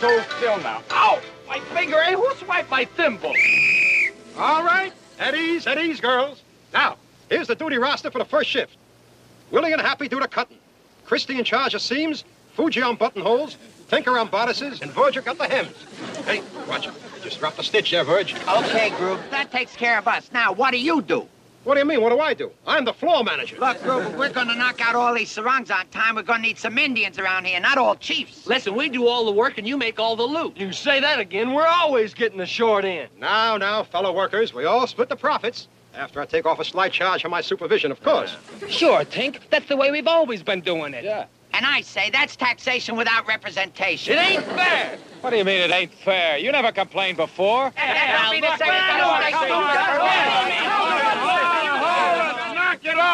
hold still now. Ow! My finger, hey, who swiped my thimble? All right, at ease, at ease, girls. Now, here's the duty roster for the first shift. Willie and Happy do the cutting. Christy in charge of seams, Fuji on buttonholes, Tinker on bodices, and Virgil got the hems. Hey, watch it. You just dropped a stitch there, Virg. Okay, Groove, that takes care of us. Now, what do you do? What do you mean? What do I do? I'm the floor manager. Look, Groove, if we're gonna knock out all these sarongs on time, we're gonna need some Indians around here, not all chiefs. Listen, we do all the work and you make all the loot. You say that again, we're always getting the short end. Now, now, fellow workers, we all split the profits. After I take off a slight charge for my supervision, of course. Sure, Tink. That's the way we've always been doing it. Yeah. And I say that's taxation without representation. It ain't fair. What do you mean it ain't fair? You never complained before. Hey, look, Knock it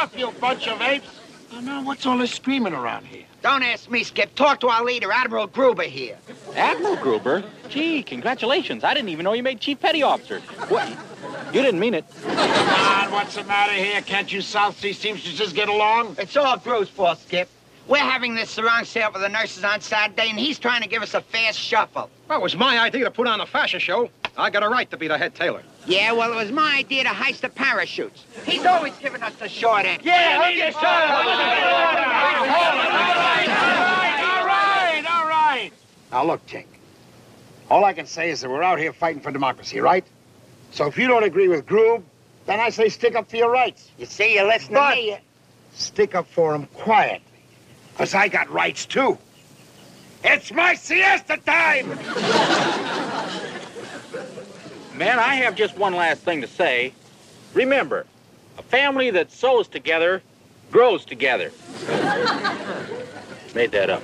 off, you bunch of apes. Oh, now, what's all this screaming around here? Don't ask me, Skip. Talk to our leader, Admiral Gruber here. Admiral Gruber? Gee, congratulations. I didn't even know you made Chief Petty Officer. What? You didn't mean it. Come on, what's the matter here? Can't you South Sea seamstresses get along? It's all Gruber's fault, Skip. We're having this sarong sale for the nurses on Saturday, and he's trying to give us a fast shuffle. Well, it was my idea to put on a fashion show. I got a right to be the head tailor. Yeah, well, it was my idea to heist the parachutes. He's always giving us the short end. Yeah, I'll get All right, all right. Now, look, Tink. All I can say is that we're out here fighting for democracy, right? So if you don't agree with Groove, then I say stick up for your rights. You see, you listen But- to me. Stick up for him quietly. Because I got rights, too. It's my siesta time! Man, I have just one last thing to say. Remember, a family that sews together grows together. Made that up.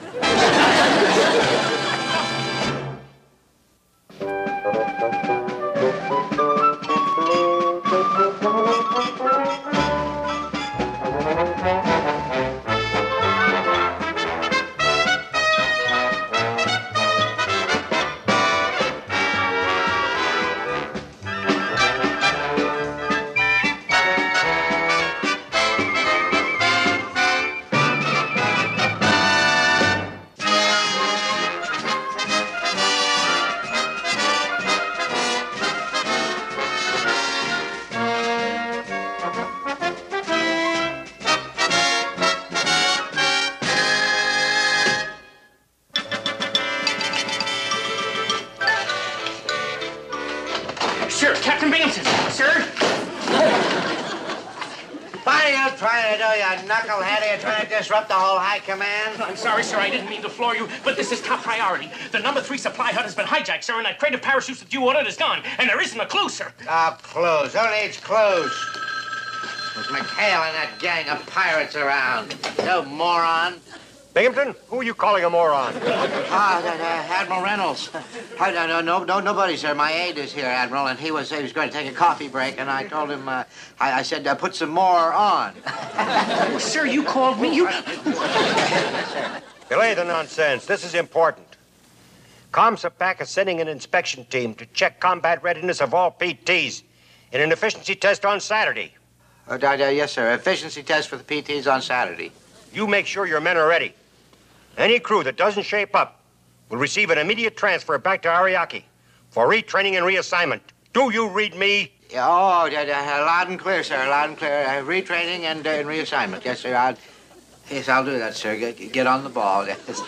Disrupt the whole high command? I'm sorry, sir. I didn't mean to floor you, but this is top priority. The number three supply hut has been hijacked, sir, and that crate of parachutes that you ordered is gone. And there isn't a clue, sir. Ah, clues. Who needs clues? There's McHale and that gang of pirates around. No moron. Binghamton, who are you calling a moron? Ah, that, uh, Admiral Reynolds. Uh, no, no, no, no, nobody, sir. My aide is here, Admiral, and he was he was going to take a coffee break, and I told him, uh, I, I said, uh, put some more on. Sir, you called me. You. Belay the nonsense. This is important. ComSoPac is sending an inspection team to check combat readiness of all PTs in an efficiency test on Saturday. Uh, da- da- yes, sir. Efficiency test for the PTs on Saturday. You make sure your men are ready. Any crew that doesn't shape up will receive an immediate transfer back to Ariake for retraining and reassignment. Do you read me? Oh, da- loud and clear, sir. Loud and clear. Uh, retraining and, uh, and reassignment. Yes, sir. I'll, yes, I'll do that, sir. Get, get on the ball. Yes.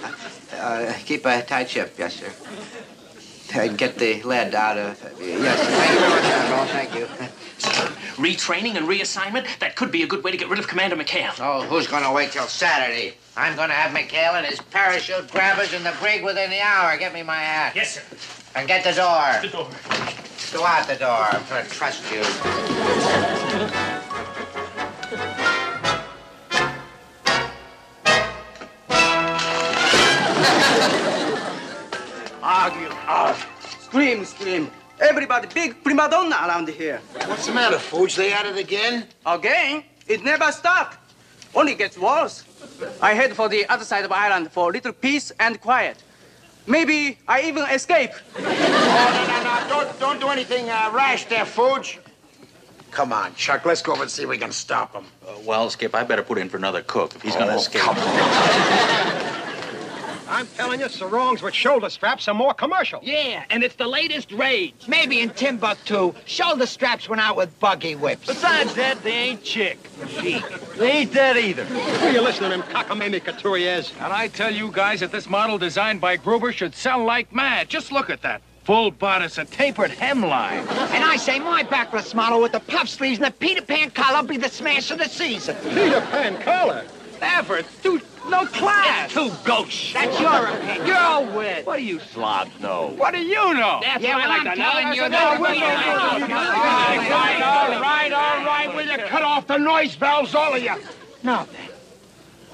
Uh, keep a tight ship. Yes, sir. And get the lead out of. Yes. Thank you very much, Admiral. Thank you. Retraining and reassignment? That could be a good way to get rid of Commander McHale. Oh, who's going to wait till Saturday? I'm going to have McHale and his parachute grabbers in the brig within the hour. Get me my hat. Yes, sir. And get the door. The door. Go out the door. I'm going to trust you. Argue, argue. Scream, scream. Everybody big prima donna around here. What's the matter, Fooge? They at it again? Again, it never stopped. Only gets worse. I head for the other side of island for a little peace and quiet. Maybe I even escape. Oh, no, no, no. Don't, don't do anything uh, rash there, Fooge. Come on, Chuck. Let's go over and see if we can stop him. well, Skip, I better put in for another cook if he's going to escape. Come on. I'm telling you, sarongs with shoulder straps are more commercial. Yeah, and it's the latest rage. Maybe in Timbuktu, shoulder straps went out with buggy whips. Besides that, they ain't chic. Chic. They ain't that either. Who are you listening to them cockamamie couturiers? And I tell you guys that this model designed by Gruber should sell like mad. Just look at that. Full bodice and tapered hemline. And I say my backless model with the puff sleeves and the Peter Pan collar will be the smash of the season. Peter Pan collar. Never. Dude, no class. Too gauche. That's your opinion. You're wit. What do you slobs know? What do you know? That's Yeah, what well, I I'm like to know. telling you That's what I know. All right, all right, all right. Will you cut off the noise valves, all of you? Now then,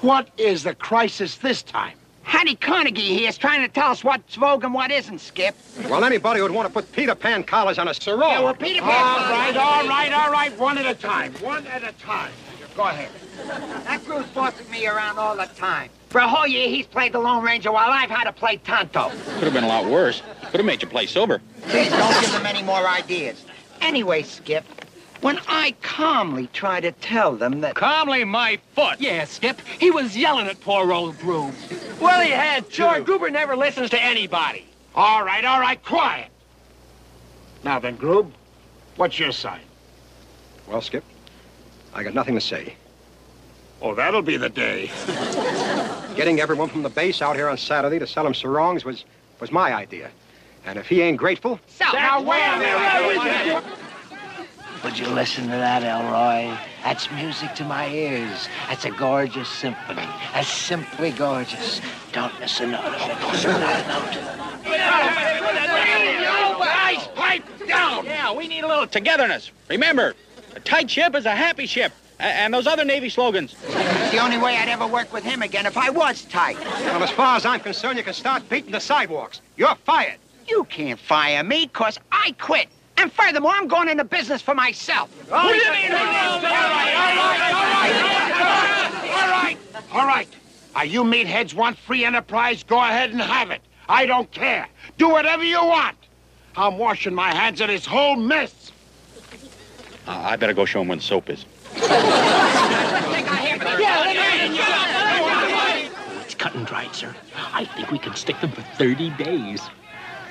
what is the crisis this time? Hattie Carnegie here is trying to tell us what's vogue and what isn't, Skip. Well, anybody would want to put Peter Pan collars on a sarong. Yeah, well, Peter Pan... right, all right, all right. One at a time. One at a time. Go ahead. That crew's bossing me around all the time. For a whole year, he's played the Lone Ranger while I've had to play Tonto. Could have been a lot worse. Could have made you play sober. Please don't give them any more ideas. Anyway, Skip, when I calmly try to tell them that... Calmly, my foot. Yeah, Skip. He was yelling at poor old Groove. Well, he had to. Sure, Gruber never listens to anybody. All right, all right, quiet. Now then, Groob, what's your side? Well, Skip, I got nothing to say. Oh, that'll be the day. Getting everyone from the base out here on Saturday to sell him sarongs was, was my idea. And if he ain't grateful, So, Now, wait a minute. Would you listen to that, Elroy? That's music to my ears. That's a gorgeous symphony. That's simply gorgeous. Don't miss a note. Don't miss a note. Guys, pipe down. Yeah, we need a little togetherness. Remember, a tight ship is a happy ship. And those other Navy slogans. it's the only way I'd ever work with him again if I was tight. well, as far as I'm concerned, you can start beating the sidewalks. You're fired. You can't fire me, because I quit. And furthermore, I'm going into business for myself. All right, all right, all right. All right. Now, you meatheads want free enterprise? Go ahead and have it. I don't care. Do whatever you want. I'm washing my hands of this whole mess. Uh, I better go show him where the soap is. It's cut and dried, sir. I think we can stick them for 30 days.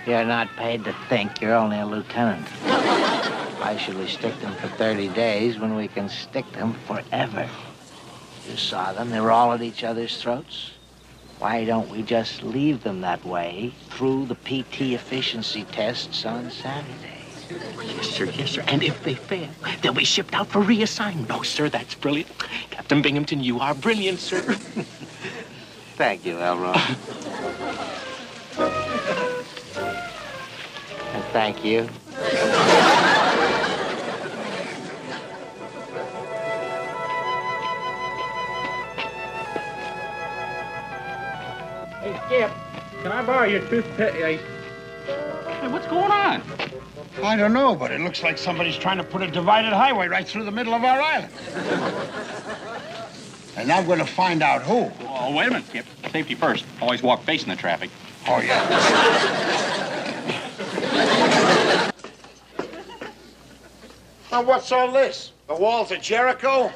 You're not paid to think. You're only a lieutenant. Why should we stick them for 30 days when we can stick them forever? You saw them. They were all at each other's throats. Why don't we just leave them that way through the PT efficiency tests on Saturday? Yes, sir, yes, sir. And if they fail, they'll be shipped out for reassignment. Oh, sir, that's brilliant. Captain Binghamton, you are brilliant, sir. Thank you, Elroy. and thank you. Hey, Skip, can I borrow your toothpick? Hey, what's going on? I don't know, but it looks like somebody's trying to put a divided highway right through the middle of our island. and I'm going to find out who. Oh, wait a minute, Skip. Safety first. Always walk facing the traffic. Oh, yeah. Now, what's all this? The walls of Jericho?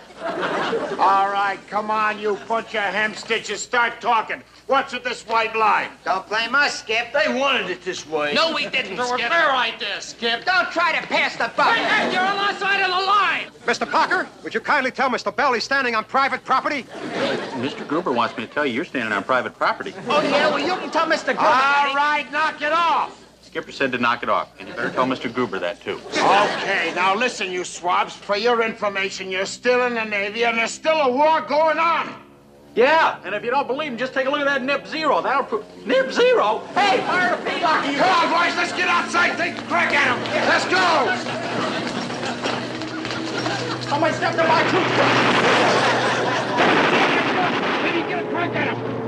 all right, come on, you bunch of hem stitches. Start talking. What's with this white line? Don't blame us, Skip. They wanted it this way. No, we didn't, There was Skip. fair right there, Skip. Don't try to pass the buck. You're on our side of the line. Mr. Parker, would you kindly tell Mr. Bell he's standing on private property? Mr. Gruber wants me to tell you you're standing on private property. Oh, yeah? Well, you can tell Mr. Gruber. All right, knock it off. Skipper said to knock it off, and you better tell Mr. Gruber that, too. Okay, now listen, you swabs. For your information, you're still in the Navy, and there's still a war going on. Yeah, and if you don't believe him, just take a look at that nip zero. That'll prove... Nip zero? Hey, fire a peacock! Come on, boys, let's get outside, take a crack at him. Let's go. Somebody stepped in my toothpick! Maybe get a crack at him.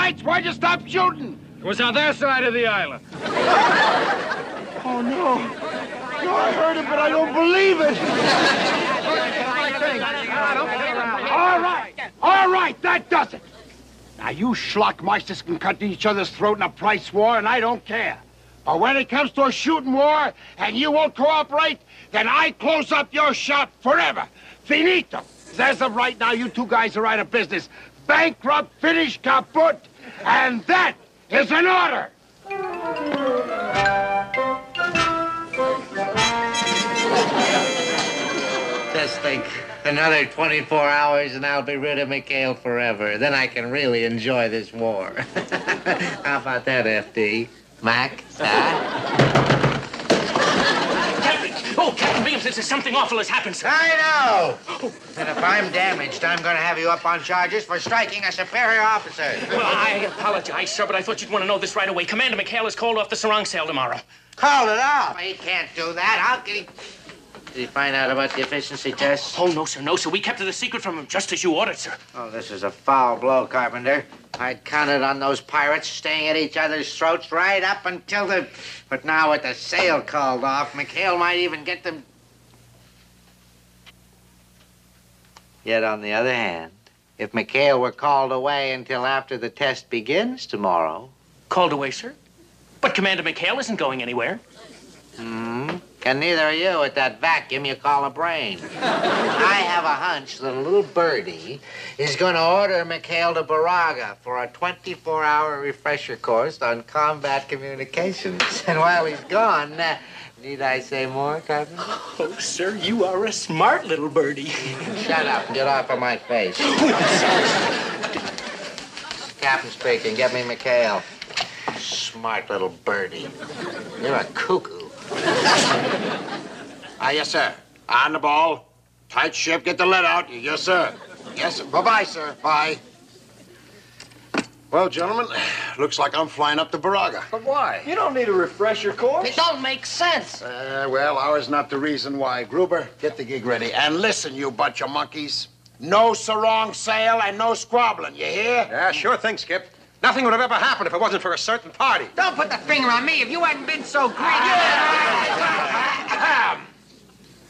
Sights. Why'd you stop shooting? It was on their side of the island. Oh, no. No, I heard it, but I don't believe it. All right, all right, that does it. Now, you schlockmeisters can cut each other's throat in a price war, and I don't care. But when it comes to a shooting war, and you won't cooperate, then I close up your shop forever. Finito. As of right now, you two guys are out of business. Bankrupt, finished, kaput, and that is an order. Just think, another 24 hours and I'll be rid of McHale forever. Then I can really enjoy this war. How about that, FD? Mac? Huh? Captain! Oh, Captain Williams, this is something awful has happened, sir. I know! Oh. And if I'm damaged, I'm going to have you up on charges for striking a superior officer. Well, I apologize, sir, but I thought you'd want to know this right away. Commander McHale is called off the sarong sale tomorrow. Called it off. He can't do that. How can he... Did he find out about the efficiency tests? Oh, no, sir, no, sir. We kept it a secret from him, just as you ordered, sir. Oh, this is a foul blow, Carpenter. I'd counted on those pirates staying at each other's throats right up until the... But now with the sale called off, McHale might even get them... Yet on the other hand, if McHale were called away until after the test begins tomorrow... Called away, sir? But Commander McHale isn't going anywhere. Hmm? And neither are you with that vacuum you call a brain. I have a hunch that a little birdie is going to order McHale to Baraga for a 24-hour refresher course on combat communications. And while he's gone, uh, need I say more, Captain? Oh, sir, you are a smart little birdie. Shut up and get off of my face. Captain speaking. Get me McHale. Smart little birdie. You're a cuckoo. Ah, yes, sir. On the ball. Tight ship. Get the lead out. Yes, sir. Yes, sir. Bye-bye, sir. Bye. Well, gentlemen, looks like I'm flying up to Baraga. But why? You don't need a refresher course. It don't make sense. Uh, well, ours not the reason why. Gruber, get the gig ready. And listen, you bunch of monkeys. No sarong sale and no squabbling, you hear? Yeah, sure thing, Skip. Nothing would have ever happened if it wasn't for a certain party. Don't put the finger on me. If you hadn't been so greedy.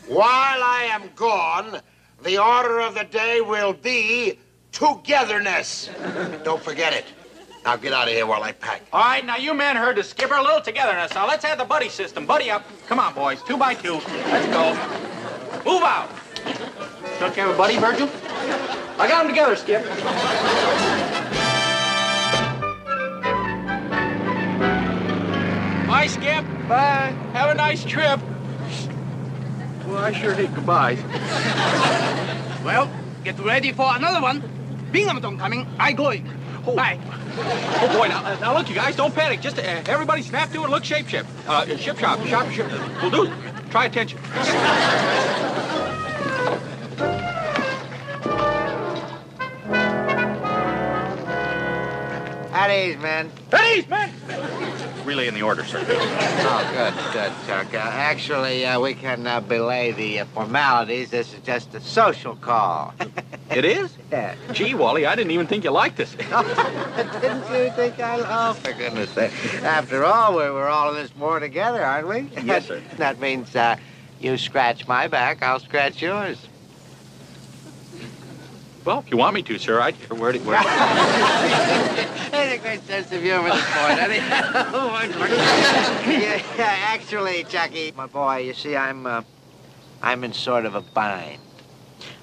While I am gone, the order of the day will be togetherness. Don't forget it. Now get out of here while I pack. All right, now you men heard the skipper. A little togetherness. Now let's have the buddy system. Buddy up. Come on, boys. Two by two. Let's go. Move out. Don't you have a buddy, Virgil? I got them together, Skip. Bye, Skip. Bye. Have a nice trip. Well, I sure hate goodbyes. Well, get ready for another one. Binghamton coming. I going. Bye. Oh, boy, now, now look, you guys, don't panic. Just uh, everybody snap to it, look shape ship. Uh, ship shop, shop, ship. Will do. Try attention. At ease, men. At ease, man. Relay in the order, sir. Oh, good, good, Chuck. Uh, actually, uh, we can uh, belay the uh, formalities. This is just a social call. It is? Yeah. Gee, Wally, I didn't even think you liked us. Didn't you think I... Oh, for goodness sake. After all, we're, we're all in this war together, aren't we? Yes, sir. that means uh, you scratch my back, I'll scratch yours. well, if you want me to, sir, I... Where did... Where... There's a great sense of humor this morning. yeah, yeah, actually, Chucky, my boy, you see, I'm, uh, I'm in sort of a bind.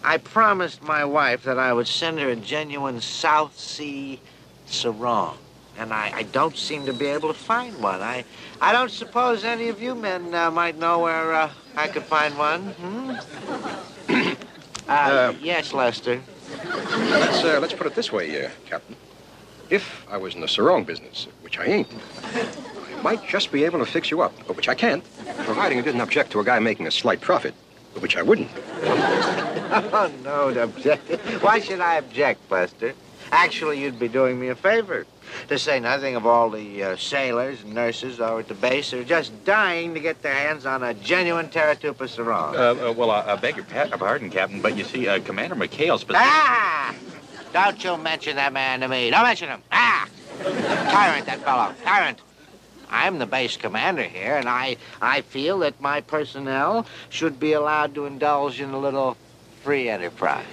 I promised my wife that I would send her a genuine South Sea sarong, and I, I don't seem to be able to find one. I, I don't suppose any of you men uh, might know where uh, I could find one. Hmm? uh, yes, Lester. Let's, uh, let's put it this way, uh, Captain. If I was in the sarong business, which I ain't, I might just be able to fix you up, but which I can't, providing I didn't object to a guy making a slight profit, which I wouldn't. Oh, no, no object. Why should I object, Lester? Actually, you'd be doing me a favor. To say nothing of all the uh, sailors and nurses over at the base who are just dying to get their hands on a genuine Taratupa sarong. Uh, uh, well, I, I beg your pa- pardon, Captain, but you see, uh, Commander McHale's... Speci- Ah! Don't you mention that man to me. Don't mention him. Ah! Tyrant, that fellow. Tyrant. I'm the base commander here, and I, I feel that my personnel should be allowed to indulge in a little free enterprise.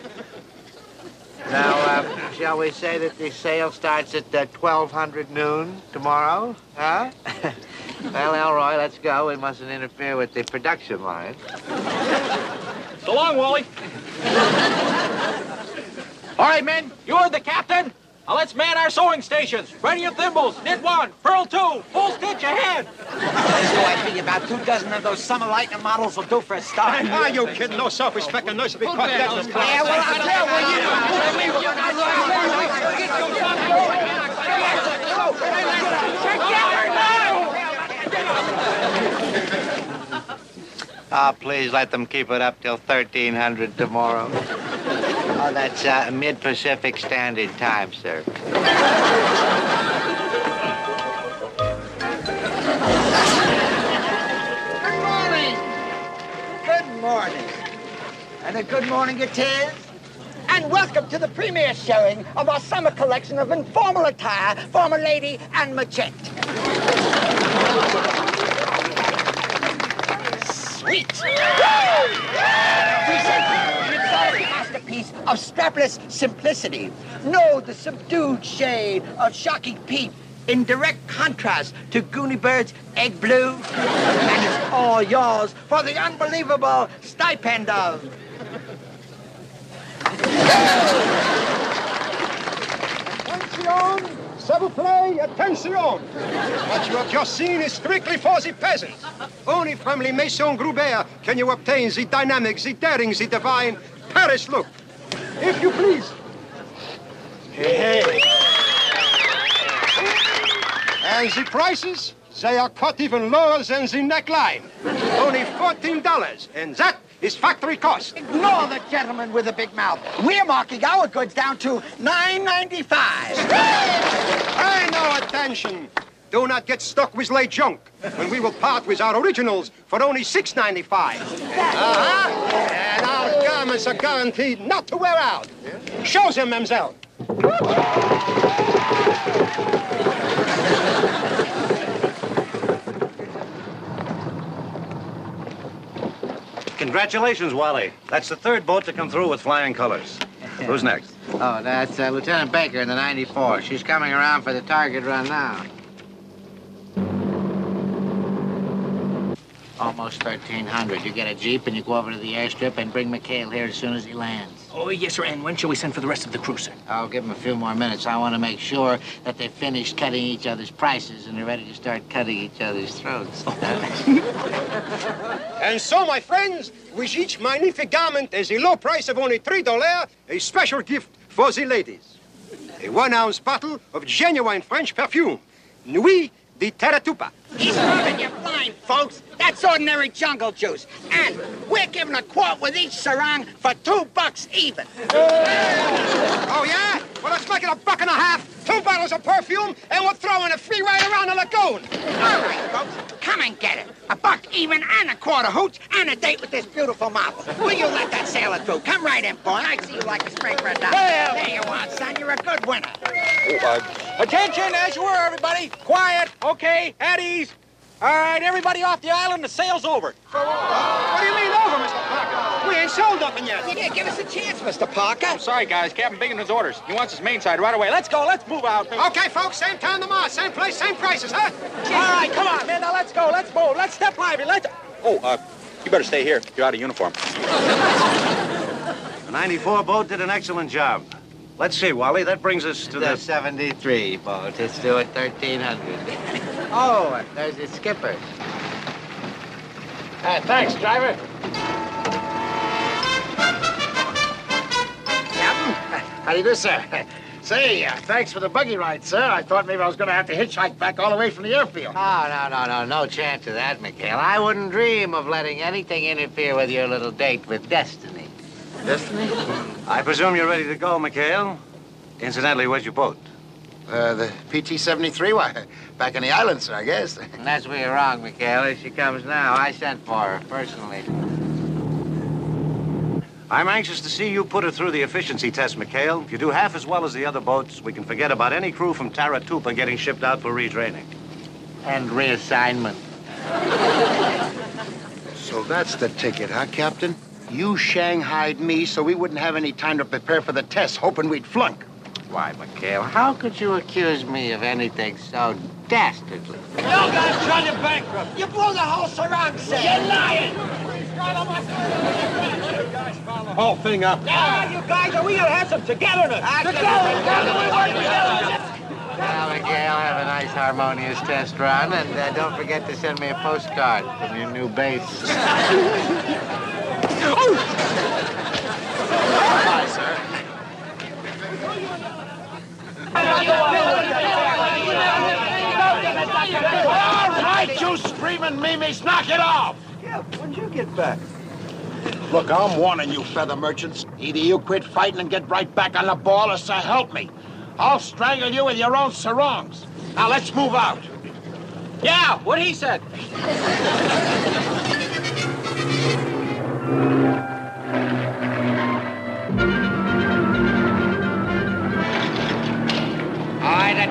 Now, uh, shall we say that the sale starts at uh, 1200 noon tomorrow? Huh? well, Elroy, let's go. We mustn't interfere with the production line. So long, Wally. All right, men, you're the captain. Now let's man our sewing stations. Ready your thimbles. Knit one, purl two, full stitch ahead. So I figure about two dozen of those summer lightning models will do for a start. Are you kidding? No self-respect and nice to be caught dead in this class. Yeah, well, I'll tell you, you Ah, please let them keep it up till 1300 tomorrow. Oh, that's uh, mid-Pacific Standard Time, sir. Good morning. Good morning. And a good morning it is. And welcome to the premiere showing of our summer collection of informal attire for my lady and gent. Sweet. Of strapless simplicity. No, the subdued shade of shocking Pete in direct contrast to Goonie Bird's egg blue. and it's all yours for the unbelievable stipend of Attention! S'il attention! What you have just seen is strictly for the peasants. Only from Les Maison Grubert can you obtain the dynamic, the daring, the divine Paris look. If you please. Hey, hey. And the prices, they are cut even lower than the neckline. Only $14, and that is factory cost. Ignore the gentleman with the big mouth. We're marking our goods down to $9.95. Pay no attention. Do not get stuck with late junk when we will part with our originals for only $6.95. Uh-huh. And our garments are guaranteed not to wear out. Show them, mademoiselle. Congratulations, Wally. That's the third boat to come through with flying colors. Who's next? Oh, that's uh, Lieutenant Baker in the 94. She's coming around for the target run now. Almost 1300. You get a Jeep and you go over to the airstrip and bring McHale here as soon as he lands. Oh, yes, sir. And when shall we send for the rest of the crew, sir? I'll give him a few more minutes. I want to make sure that they've finished cutting each other's prices and they're ready to start cutting each other's throats. Oh. And so, my friends, with each magnifique garment at the low price of only $3, a special gift for the ladies. A one-ounce bottle of genuine French perfume, Nuit de Taratupa. He's rubbing you blind, folks. That's ordinary jungle juice. And we're giving a quart with each sarong for two bucks even. Oh, yeah? Well, let's make it a buck and a half, two bottles of perfume, and we'll throw in a free ride around the lagoon. All right, folks, come and get it. A buck even and a quarter hooch and a date with this beautiful model. Will you let that sailor through? Come right in, boy. I see you like a straight red dot. There you are, son. You're a good winner. Attention, as you were, everybody. Quiet. Okay, at ease. All right, everybody off the island. The sail's over. What do you mean over, Mr. Parker? We ain't sold nothing yet. Yeah, give us a chance, Mr. Parker. I'm sorry, guys. Captain Bingham's orders. He wants his main side right away. Let's go. Let's move out. Okay, folks, same time tomorrow, same place, same prices, huh? All right, come on, man. Now let's go. Let's move. Let's step lively. Let's. Oh, uh, you better stay here. You're out of uniform. The 94 boat did an excellent job. Let's see, Wally. That brings us to The the... 73 boat. It's due at 1300. oh, there's the skipper. Hey, thanks, driver. Captain, how do you do, sir? Say, uh, thanks for the buggy ride, sir. I thought maybe I was going to have to hitchhike back all the way from the airfield. Oh, no, no, no. No chance of that, McHale. I wouldn't dream of letting anything interfere with your little date with Destiny. Destiny? I presume you're ready to go, McHale. Incidentally, where's your boat? Uh, the PT-73? Why, back in the island, sir, I guess. And that's where you're wrong, McHale. She comes now. I sent for her, personally. I'm anxious to see you put her through the efficiency test, McHale. If you do half as well as the other boats, we can forget about any crew from Taratupa getting shipped out for retraining. And reassignment. So that's the ticket, huh, Captain? You shanghaied me so we wouldn't have any time to prepare for the test, hoping we'd flunk. Why, McHale, how could you accuse me of anything so dastardly? You guys trying to bankrupt. You blew the whole sarong set. You're lying. The whole thing up. Yeah, you guys, are we gonna have some togetherness? Together, together, we work together. Well, McHale, have a nice harmonious test run, and uh, don't forget to send me a postcard from your new base. Sir. All right, you screaming mimes, knock it off! Yeah, when'd you get back? Look, I'm warning you, feather merchants. Either you quit fighting and get right back on the ball, or so help me. I'll strangle you with your own sarongs. Now let's move out. Yeah, what he said.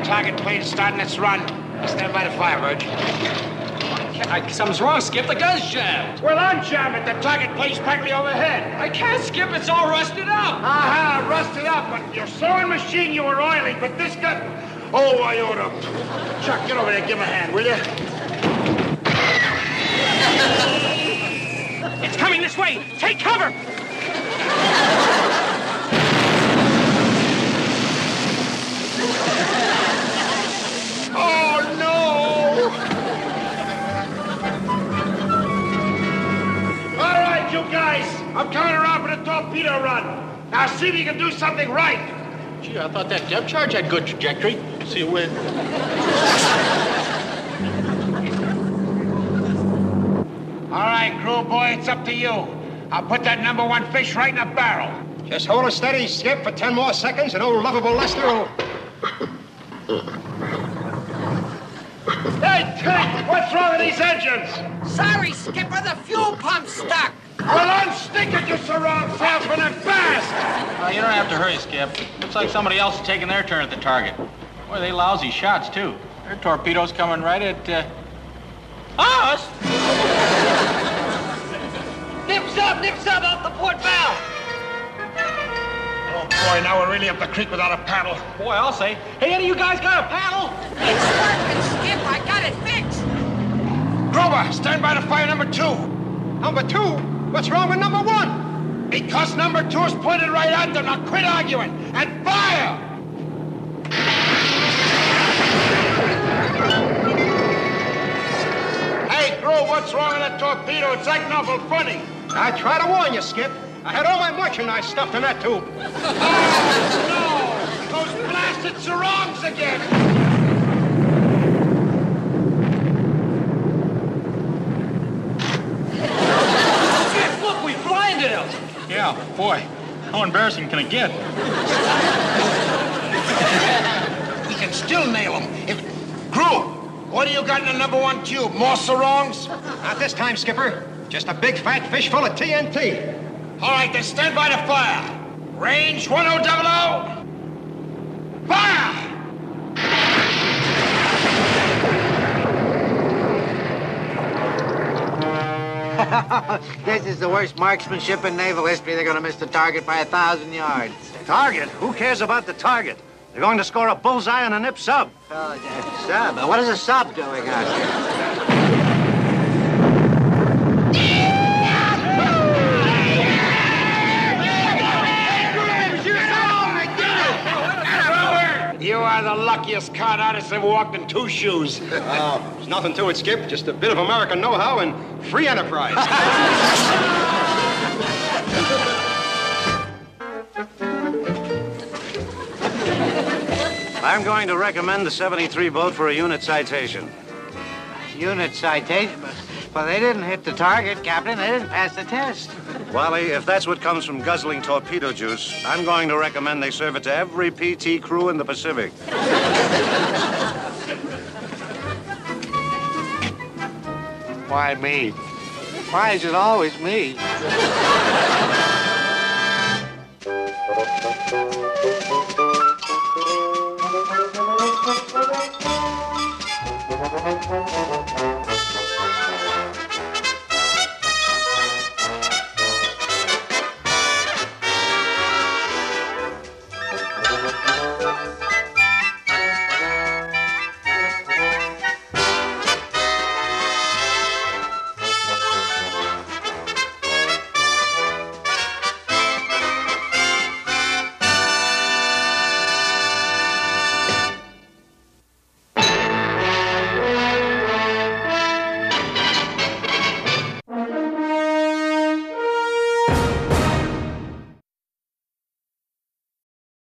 Target plane's starting its run. Stand by the fire, Virg. I, something's wrong, Skip. The gun's jammed. Well, unjam it. The target plane's practically overhead. I can't, Skip. It's all rusted up. Aha, rusted up, but your sewing machine, you were oily, but this gun... Oh, I ought to... Chuck, get over there, give him a hand, will you? It's coming this way. Take cover. See if you can do something right. Gee, I thought that depth charge had good trajectory. See you win. All right, crew boy, it's up to you. I'll put that number one fish right in the barrel. Just hold it steady, Skip, for ten more seconds, and old lovable Lester will... Hey, Ted, what's wrong with these engines? Sorry, Skipper, the fuel pump's stuck. Well, unstick it, you sarong salesman, and fast! Uh, you don't have to hurry, Skip. Looks like somebody else is taking their turn at the target. Boy, they lousy shots, too. Their torpedoes coming right at, uh... us! Nips up, nips up off the port bow. Oh, boy, now we're really up the creek without a paddle. Boy, I'll say. Hey, any of you guys got a paddle? It's working, Skip. I got it fixed. Grover, stand by to fire number two. Number two? What's wrong with number one? Because number two is pointed right at them. Now quit arguing and fire! Hey, Grover, what's wrong with that torpedo? It's acting awful funny. I try to warn you, Skip. I had all my merchandise stuffed in that tube. Oh, no! Those blasted sarongs again! Skip, look, we blinded him! Yeah, boy. How embarrassing can it get? We can still nail them. If... Crew, what do you got in the number one tube? More sarongs? Not this time, Skipper. Just a big fat fish full of TNT. All right, then stand by the fire. Range 1000. Fire! this is the worst marksmanship in naval history. They're going to miss the target by a thousand yards. Target? Who cares about the target? They're going to score a bullseye on a nip sub. Oh, sub. What is a sub doing out here? You are the luckiest con artist ever walked in two shoes. Oh, there's nothing to it, Skip. Just a bit of American know-how and free enterprise. I'm going to recommend the 73 boat for a unit citation. Unit citation. Well, they didn't hit the target, Captain. They didn't pass the test. Wally, if that's what comes from guzzling torpedo juice, I'm going to recommend they serve it to every PT crew in the Pacific. Why me? Why is it always me?